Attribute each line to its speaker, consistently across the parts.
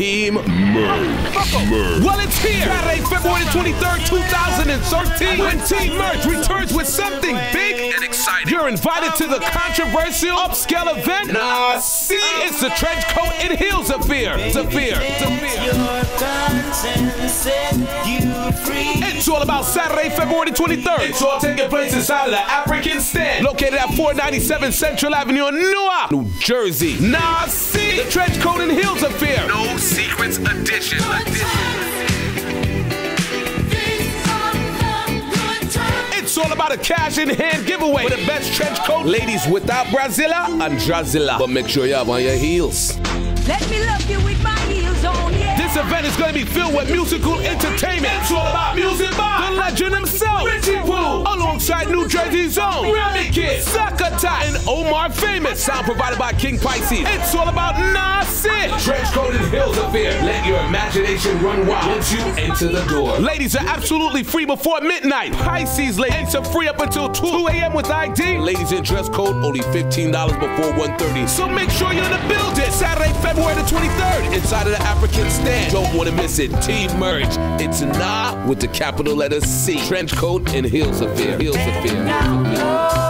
Speaker 1: Team Merge. Merge.
Speaker 2: Well, it's here. Saturday, February 23rd, 2013. When Team Merge returns with something big and exciting. You're invited to the controversial upscale event. Nah, see, it's the trench coat and heels affair. Zafir. Zafir. It's all about Saturday, February 23rd. It's all taking place inside of the African Stand, located at 497 Central Avenue in Newark, New Jersey. Nah, see, the trench coat and heels affair.
Speaker 3: No Secrets Edition.
Speaker 2: It's all about a cash in hand giveaway with the best trench coat, ladies without Brazilla and Drazilla. But make sure you have on your heels.
Speaker 4: Let me love you with my heels on, yeah.
Speaker 2: This event is going to be filled with musical entertainment. Omar Famous. Sound provided by King Pisces. It's all about Nasir. Trench coat and heels affair. Let your imagination run wild once you enter the door. Ladies are absolutely free before midnight. Pisces ladies are free up until 2 a.m. with ID. Ladies in dress code only $15 before 1.30. So make sure you're in the building. Saturday, February the 23rd, inside of the African stand. Don't want to miss it. Team Merge. It's Nah with the capital letter C. Trench coat and heels affair. Heels affair.
Speaker 4: Baby,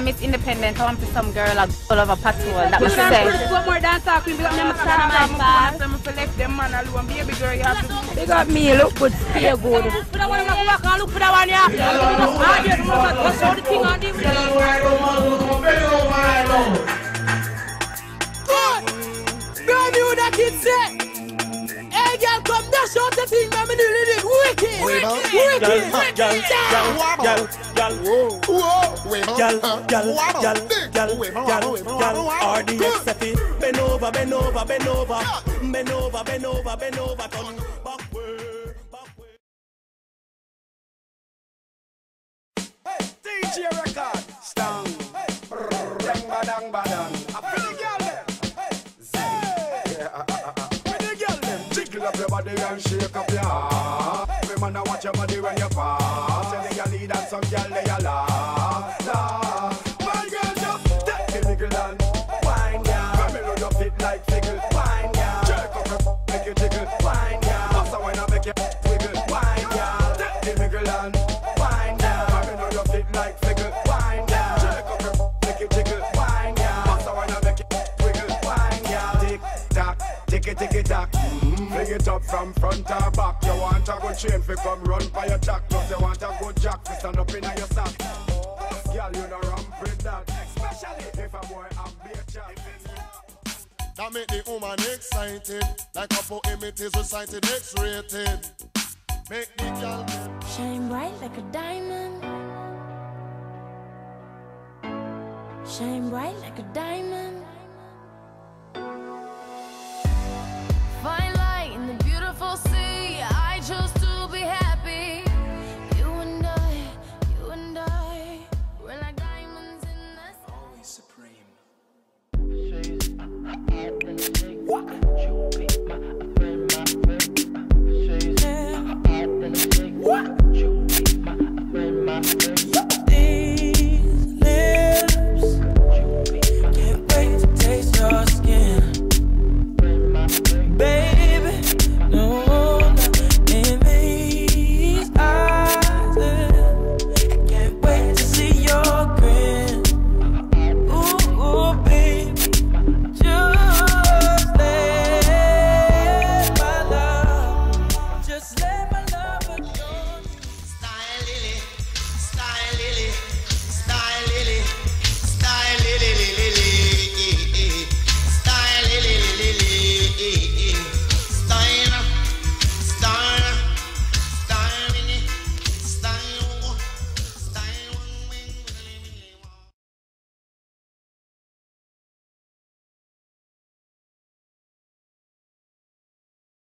Speaker 4: I
Speaker 5: miss independent. I want to some girl like all over party world. That was the
Speaker 4: same. one more dance talk with because I'm a
Speaker 5: stand up.
Speaker 4: I'm a left them man alone. Baby girl, you have to. They got me. Look good. Stay good. for that one on back one. look for that one here. I just want to throw the thing on the. The thing, man. Me do wicked, wicked, wicked.
Speaker 6: RDX set. Bend over, bend over, bend over, bend over, bend over, bend over. Turn backward, backward.
Speaker 7: DJ record, stang, and shake up your heart. Me man, I watch your body when you pass. Tell girl lead and some girl they a laugh, laugh. My girl just take the niggle and wine, yeah. Me know you fit like fickle, wine, yeah. Jerk up your make you jiggle, wine, yeah. Pass a wine and make you wiggle, wine, yeah. Take the niggle and wine, yeah. Me know you fit like fickle, wine, yeah. Jerk up your make you jiggle, wine, yeah. Pass a wine and make you wiggle, wine, yeah. Tick tock, tick it, tick it tock. Fling it up from front or back. You want a good chain fi come run by your jack. Plus you want a good jack fi stand up in your sack. Girl, you know ramp with that. Especially if a boy have beer chat.
Speaker 8: That make the woman excited. Like a poem, it is recited X-rated.
Speaker 4: Make the girl
Speaker 9: Shine bright like a diamond. Shine bright like a diamond.